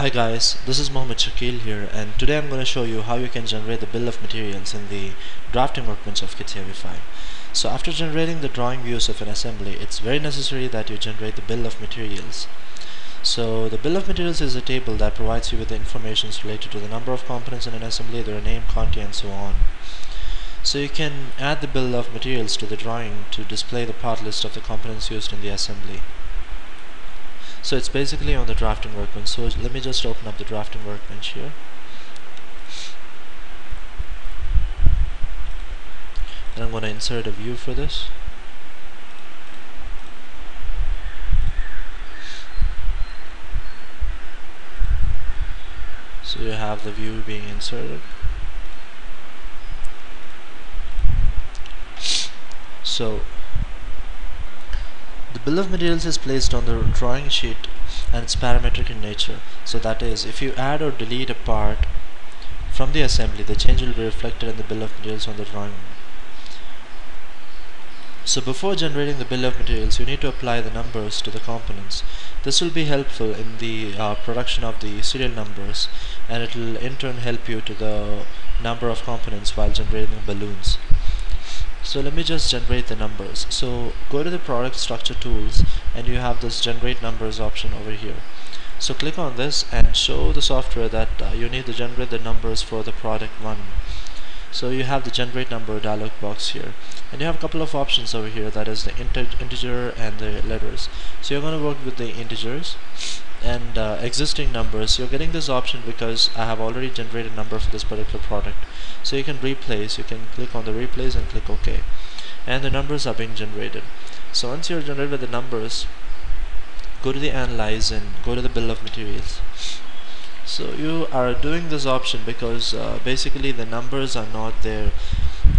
Hi guys, this is Mohammed Shakeel here and today I'm going to show you how you can generate the bill of materials in the drafting workbench of CATIA V5. So after generating the drawing views of an assembly, it's very necessary that you generate the bill of materials. So the bill of materials is a table that provides you with the information related to the number of components in an assembly, their name, quantity and so on. So you can add the bill of materials to the drawing to display the part list of the components used in the assembly so it's basically on the drafting workbench. So let me just open up the drafting workbench here. And I'm going to insert a view for this. So you have the view being inserted. So the bill of materials is placed on the drawing sheet and it's parametric in nature. So that is, if you add or delete a part from the assembly, the change will be reflected in the bill of materials on the drawing. So before generating the bill of materials, you need to apply the numbers to the components. This will be helpful in the uh, production of the serial numbers and it will in turn help you to the number of components while generating balloons so let me just generate the numbers. So go to the product structure tools and you have this generate numbers option over here. So click on this and show the software that uh, you need to generate the numbers for the product one. So you have the generate number dialog box here. And you have a couple of options over here that is the integer and the letters. So you're going to work with the integers and uh, existing numbers you're getting this option because I have already generated a number for this particular product. So you can replace you can click on the replace and click OK. And the numbers are being generated. So once you're generated with the numbers go to the analyze and go to the bill of materials. So you are doing this option because uh, basically the numbers are not there.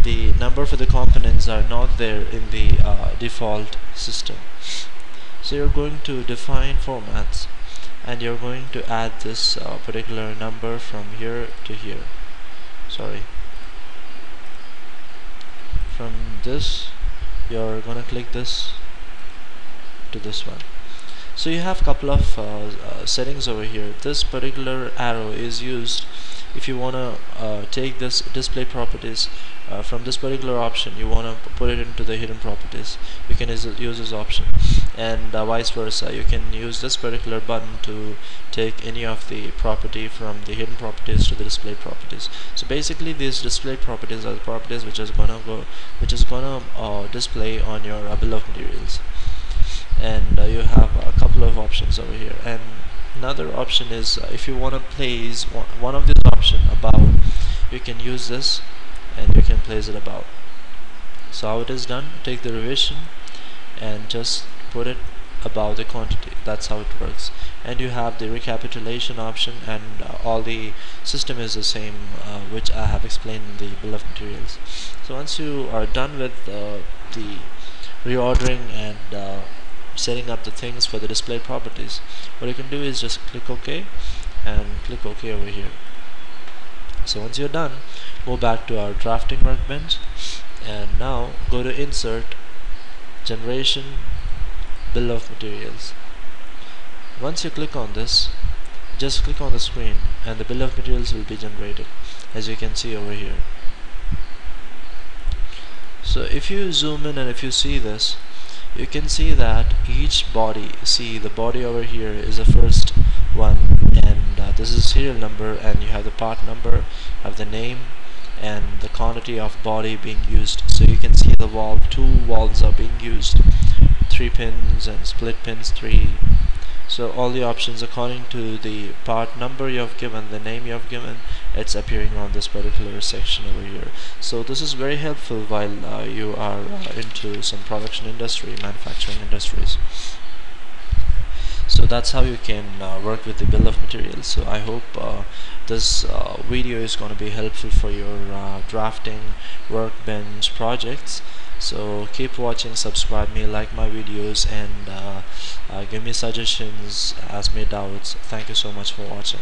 The number for the components are not there in the uh, default system. So you're going to define formats and you're going to add this uh, particular number from here to here. Sorry. From this you're gonna click this to this one. So you have a couple of uh, uh, settings over here. This particular arrow is used if you want to uh, take this display properties uh, from this particular option you want to put it into the hidden properties you can use this option. And uh, vice versa you can use this particular button to take any of the property from the hidden properties to the display properties. So basically these display properties are the properties which is gonna go which is gonna uh, display on your uh, bill of materials. And uh, you have a couple of options over here. And another option is uh, if you want to place one, of these option above you can use this and you can place it above so how it is done take the revision and just put it above the quantity. That's how it works. And you have the recapitulation option and uh, all the system is the same uh, which I have explained in the bill of materials. So once you are done with uh, the reordering and uh, setting up the things for the display properties. What you can do is just click OK and click OK over here. So once you're done go back to our drafting workbench and now go to insert generation bill of materials. Once you click on this just click on the screen and the bill of materials will be generated as you can see over here. So if you zoom in and if you see this you can see that each body see the body over here is the first one and uh, this is serial number and you have the part number have the name and the quantity of body being used. So you can see the valve two valves are being used three pins and split pins three. So all the options according to the part number you have given the name you have given it's appearing on this particular section over here. So this is very helpful while uh, you are uh, into some production industry manufacturing industries. So that's how you can uh, work with the bill of materials. So I hope uh, this uh, video is going to be helpful for your uh, drafting workbench projects. So keep watching subscribe me like my videos and uh, give me suggestions ask me doubts. Thank you so much for watching